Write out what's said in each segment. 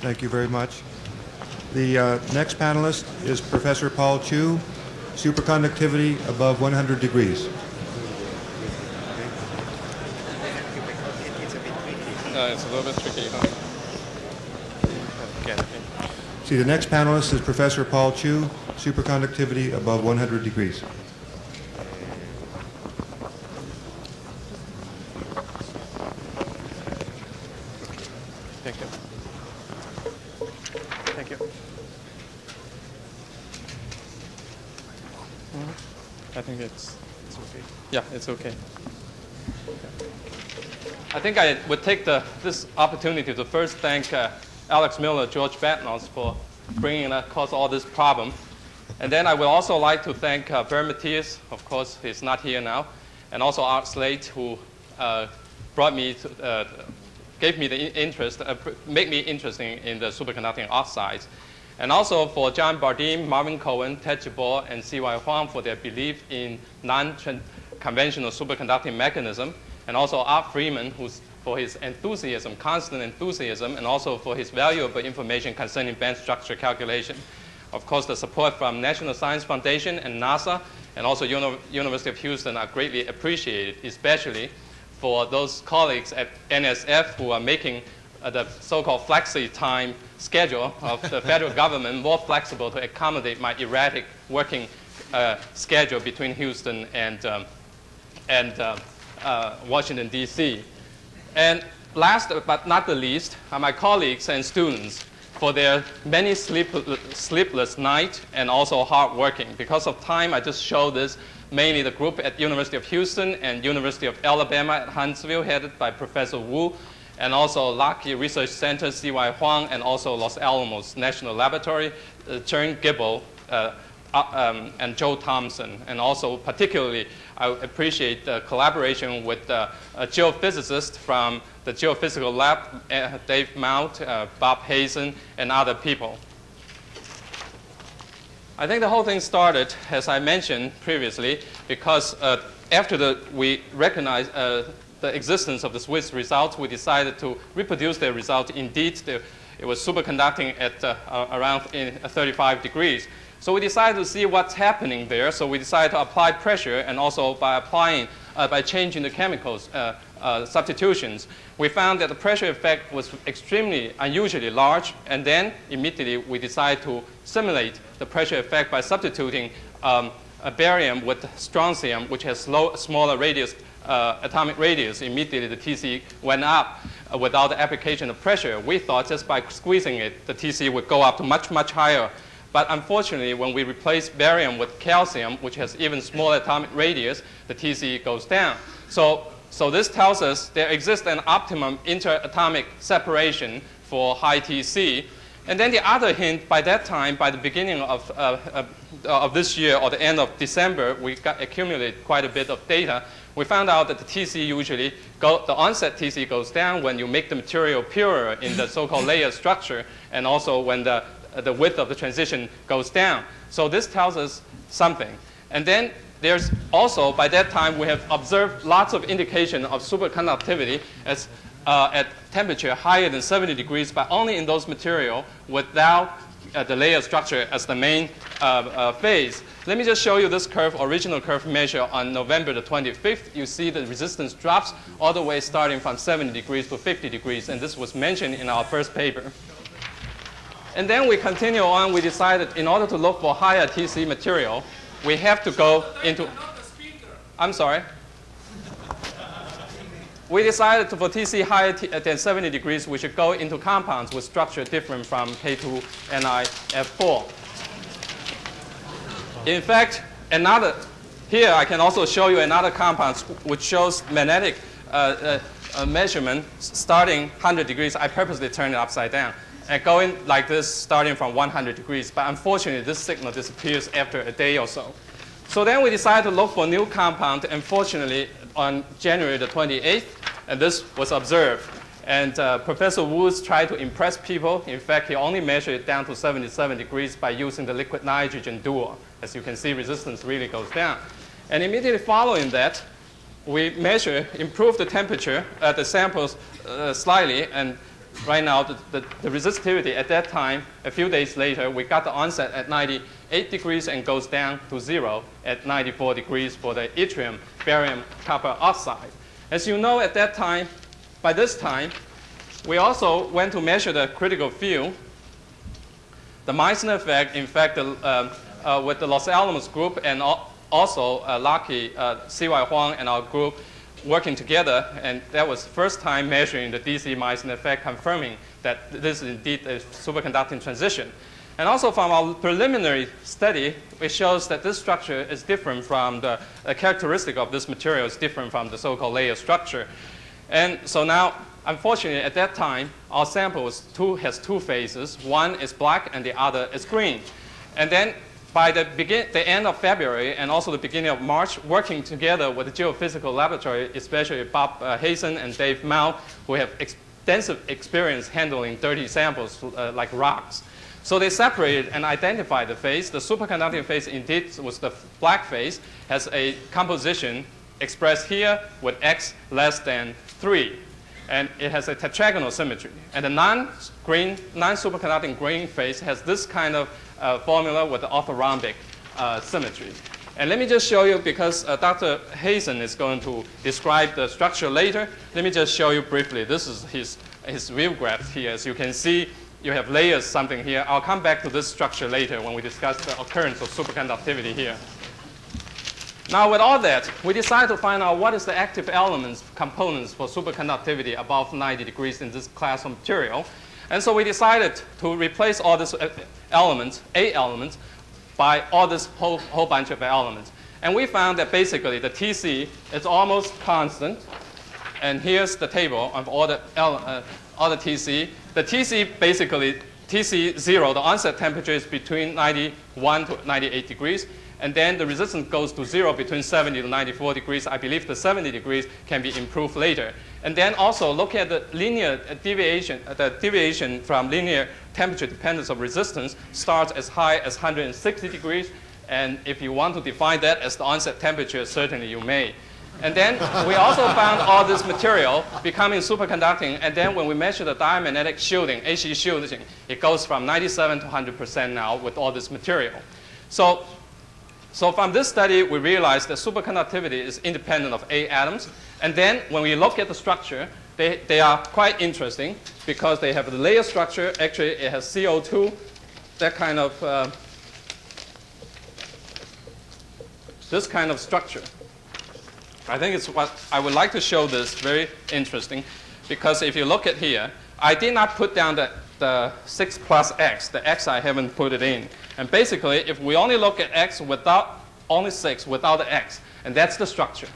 Thank you very much. The uh, next panelist is Professor Paul Chu, superconductivity above 100 degrees. Uh, it's a little bit tricky, huh? See, the next panelist is Professor Paul Chu, superconductivity above 100 degrees. Thank you. Thank you. Mhm. I think it's, it's okay. Yeah, it's okay. I think I would take the, this opportunity to first thank uh, Alex Müller, George Bednorz for bringing across all this problem. And then I would also like to thank uh, Bernd Matthias, of course, he's not here now, and also Art Sleight, who uh, brought me to, uh, gave me the interest, uh, make me interested in the superconducting oxides. And also for John Bardeen, Marvin Cohen, Ted Jabor, and C.Y. Huang for their belief in non-conventional superconducting mechanism. And also Art Freeman, who's for his enthusiasm, constant enthusiasm, and also for his valuable information concerning band structure calculation. Of course, the support from National Science Foundation and NASA, and also Uni- University of Houston are greatly appreciated, especially for those colleagues at NSF who are making uh, the so-called flexi time schedule of the federal government more flexible to accommodate my erratic working uh, schedule between Houston and, um, and uh, uh, Washington, D.C. And last but not the least are my colleagues and students for their many sleep, sleepless nights and also hard working. Because of time, I just show this mainly the group at University of Houston and University of Alabama at Huntsville, headed by Professor Wu, and also Lockheed Research Center, C.Y. Huang, and also Los Alamos National Laboratory, uh, Chern Gibble, uh, uh, um, and Joe Thompson. And also, particularly, I appreciate the collaboration with uh, a geophysicist from the Geophysical Lab, uh, Dave Mao, Bob Hazen, and other people. I think the whole thing started, as I mentioned previously, because after the, we recognized the existence of the Swiss results, we decided to reproduce their result. Indeed, the, it was superconducting at uh, around in, 35 degrees. So we decided to see what's happening there. So we decided to apply pressure and also by applying, uh, by changing the chemicals uh, uh, substitutions, we found that the pressure effect was extremely unusually large. And then immediately we decided to simulate the pressure effect by substituting um, a barium with strontium, which has low, smaller radius, uh, atomic radius. Immediately the TC went up uh, without the application of pressure. We thought just by squeezing it, the TC would go up to much, much higher but unfortunately, when we replace barium with calcium, which has even smaller atomic radius, the TC goes down. So, so this tells us there exists an optimum interatomic separation for high TC. And then the other hint, by that time, by the beginning of, uh, uh, of this year or the end of December, we got accumulated quite a bit of data. We found out that the TC usually, go, the onset TC goes down when you make the material purer in the so-called layer structure, and also when the the width of the transition goes down. So this tells us something. And then there's also, by that time, we have observed lots of indication of superconductivity as, uh, at temperature higher than 70 degrees, but only in those material without uh, the layer structure as the main uh, uh, phase. Let me just show you this curve, original curve measure on November the 25th. You see the resistance drops all the way starting from 70 degrees to 50 degrees, and this was mentioned in our first paper. And then we continue on. We decided in order to look for higher TC material, we have to go into. I'm sorry. We decided for TC higher t than 70 degrees, we should go into compounds with structure different from K2NiF4. In fact, another, here I can also show you another compound which shows magnetic uh, uh, measurement starting 100 degrees. I purposely turned it upside down and going like this starting from 100 degrees. But unfortunately, this signal disappears after a day or so. So then we decided to look for new compound. Unfortunately, on January the 28th, and this was observed. And uh, Professor Woods tried to impress people. In fact, he only measured it down to 77 degrees by using the liquid nitrogen dewar. As you can see, resistance really goes down. And immediately following that, we measure, improve the temperature at the samples uh, slightly, and right now, the, the, the, resistivity at that time, a few days later, we got the onset at 98 degrees and goes down to zero at 94 degrees for the yttrium, barium, copper oxide. As you know, at that time, by this time, we also went to measure the critical field. The Meissner effect, in fact, uh, uh, with the Los Alamos group and also uh, Lockheed, uh, C.Y. Huang and our group working together, and that was the first time measuring the DC Meissner effect, confirming that this is indeed a superconducting transition. And also from our preliminary study, it shows that this structure is different from the, the characteristic of this material is different from the so-called layer structure. And so now, unfortunately, at that time, our sample two, has two phases. One is black and the other is green. And then by the, begin, the end of February and also the beginning of March, working together with the geophysical laboratory, especially Bob uh, Hazen and Dave Mao, who have extensive experience handling dirty samples uh, like rocks. So they separated and identified the phase. The superconducting phase indeed was the black phase, has a composition expressed here with x less than 3. And it has a tetragonal symmetry. And the non-green, non-superconducting green phase has this kind of uh, formula with the orthorhombic uh, symmetry. And let me just show you, because uh, Dr. Hazen is going to describe the structure later, let me just show you briefly. This is his, his view graph here. As you can see, you have layers something here. I'll come back to this structure later when we discuss the occurrence of superconductivity here. Now with all that, we decided to find out what is the active elements, components for superconductivity above 90 degrees in this class of material. And so we decided to replace all these uh, elements, A elements, by all this whole, whole bunch of elements. And we found that basically the TC is almost constant. And here's the table of all the, uh, all the TC. The TC basically, TC 0, the onset temperature is between 91 to 98 degrees. And then the resistance goes to zero between 70 to 94 degrees. I believe the 70 degrees can be improved later. And then also look at the linear deviation, uh, the deviation from linear temperature dependence of resistance starts as high as 160 degrees. And if you want to define that as the onset temperature, certainly you may. And then we also found all this material becoming superconducting. And then when we measure the diamagnetic shielding, AC shielding, it goes from 97 to 100% now with all this material. So so from this study, we realized that superconductivity is independent of A atoms. And then when we look at the structure, they, they are quite interesting because they have the layer structure. Actually, it has CO2, that kind of, uh, this kind of structure. I think it's what I would like to show this very interesting because if you look at here, I did not put down the, the 6 plus x. The x I haven't put it in. And basically, if we only look at x without only 6 without the x, and that's the structure.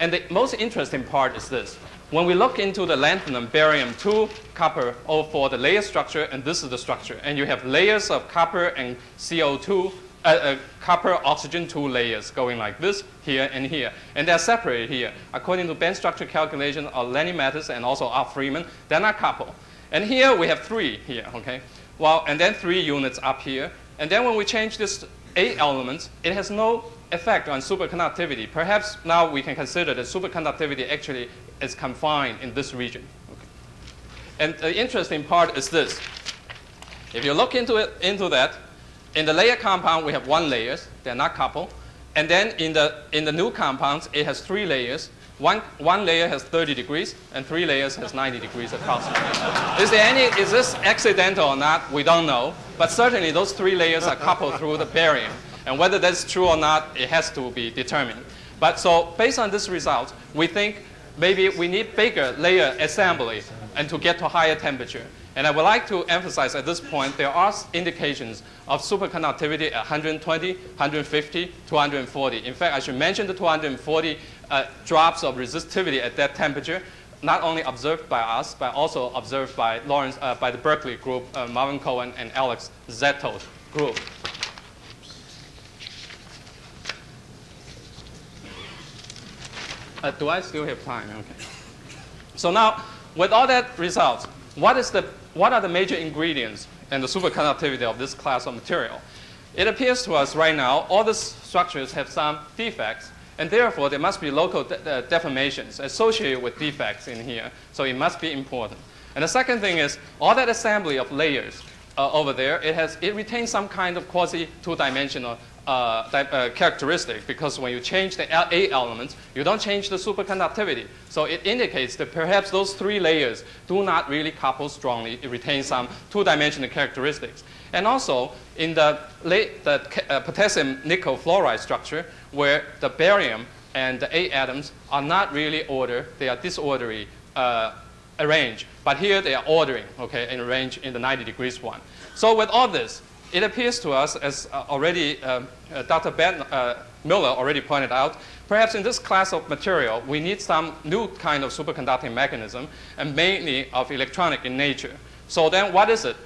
And the most interesting part is this. When we look into the lanthanum, barium 2, copper 04, the layer structure, and this is the structure. And you have layers of copper and CO2, uh, copper oxygen 2 layers going like this, here and here. And they're separated here. According to band structure calculation of Lenny Mattheiss and also Art Freeman, they're not coupled. And here we have three here, okay? Well, and then three units up here. And then when we change this A element, it has no effect on superconductivity. Perhaps now we can consider that superconductivity actually is confined in this region. Okay. And the interesting part is this. If you look into, it, into that, in the layer compound, we have one layers. They're not coupled. And then in the, in the new compounds, it has three layers. One, one layer has 30 degrees, and three layers has 90 degrees approximately. is there any, is this accidental or not? We don't know. But certainly those three layers are coupled through the barium. And whether that's true or not, it has to be determined. But so based on this result, we think maybe we need bigger layer assembly and to get to higher temperature. And I would like to emphasize at this point, there are indications of superconductivity at 120, 150, 240. In fact, I should mention the 240 uh, drops of resistivity at that temperature, not only observed by us, but also observed by Lawrence, uh, by the Berkeley group, uh, Marvin Cohen and Alex Zettl's group. Uh, do I still have time? Okay. So now, with all that results, what, is the, what are the major ingredients in the superconductivity of this class of material? It appears to us right now all these structures have some defects, and therefore there must be local de uh, deformations associated with defects in here, so it must be important. And And the second thing is all that assembly of layers uh, over there, it, has, it retains some kind of quasi two-dimensional uh, uh, characteristic because when you change the A elements, you don't change the superconductivity. So it indicates that perhaps those three layers do not really couple strongly. It retains some two-dimensional characteristics. And also in the, la- the uh, potassium nickel fluoride structure, where the barium and the A atoms are not really ordered, they are disorderly uh, arranged. But here they are ordering, okay, in range in the 90 degrees one. So with all this, it appears to us, as uh, already um, uh, Dr. Ben uh, Miller already pointed out, perhaps in this class of material, we need some new kind of superconducting mechanism, and mainly of electronic in nature. So then what is it?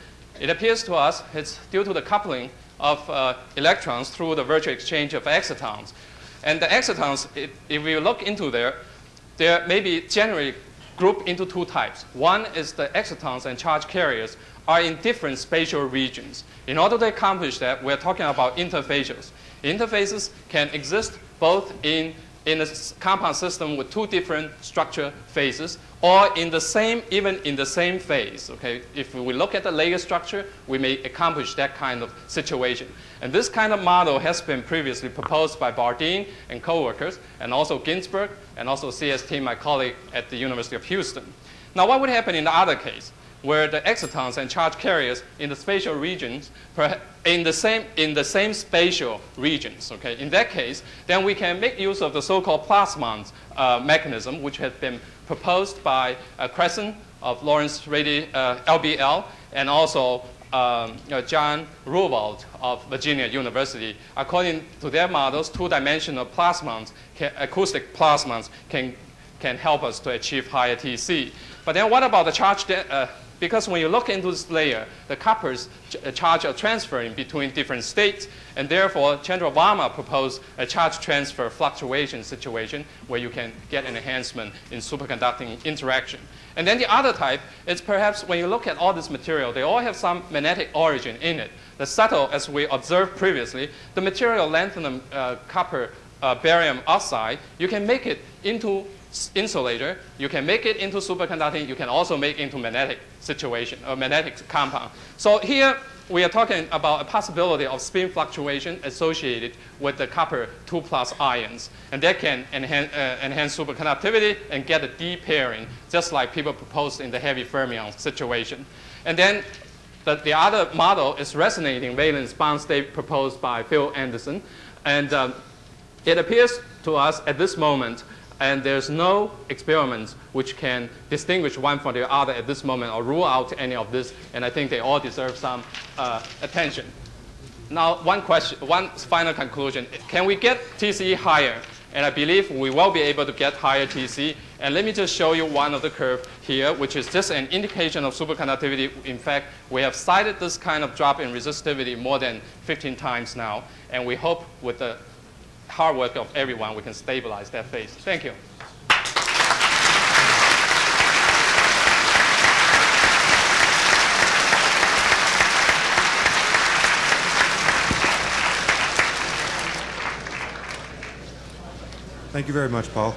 It appears to us it's due to the coupling of uh, electrons through the virtual exchange of excitons. And the excitons, it, if we look into there, they may be generally grouped into two types. One is the excitons and charge carriers are in different spatial regions. In order to accomplish that, we're talking about interfacials. Interfaces can exist both in, in a compound system with two different structure phases or in the same, even in the same phase. Okay? If we look at the layer structure, we may accomplish that kind of situation. And this kind of model has been previously proposed by Bardeen and co-workers, and also Ginzburg, and also CST, my colleague at the University of Houston. Now, what would happen in the other case? Where the excitons and charge carriers in the spatial regions, in the same, in the same spatial regions. Okay? In that case, then we can make use of the so-called plasmons uh, mechanism, which has been proposed by uh, Kresin of Lawrence Rady, uh, LBL, and also um, you know, John Ruvalds of Virginia University. According to their models, two-dimensional plasmons, can, acoustic plasmons, can can help us to achieve higher TC. But then what about the charge? uh, because when you look into this layer, the couples ch- uh, charge are transferring between different states, and therefore Chandra Varma proposed a charge transfer fluctuation situation where you can get an enhancement in superconducting interaction. And then the other type is perhaps when you look at all this material, they all have some magnetic origin in it. The subtle, as we observed previously, the material lanthanum uh, copper uh, barium oxide, you can make it into insulator, you can make it into superconducting, you can also make into magnetic situation, or magnetic compound. So here we are talking about a possibility of spin fluctuation associated with the copper 2 plus ions. And that can enhance, uh, enhance superconductivity and get a D pairing, just like people proposed in the heavy fermion situation. And then the, the other model is resonating valence bond state proposed by Phil Anderson. And um, it appears to us at this moment, and there's no experiments which can distinguish one from the other at this moment or rule out any of this, and I think they all deserve some uh, attention. Now, one question, one final conclusion. Can we get TCE higher? And I believe we will be able to get higher TC. And let me just show you one of the curve here, which is just an indication of superconductivity. In fact, we have cited this kind of drop in resistivity more than 15 times now. And we hope with the hard work of everyone, we can stabilize that phase. Thank you. Thank you very much, Paul.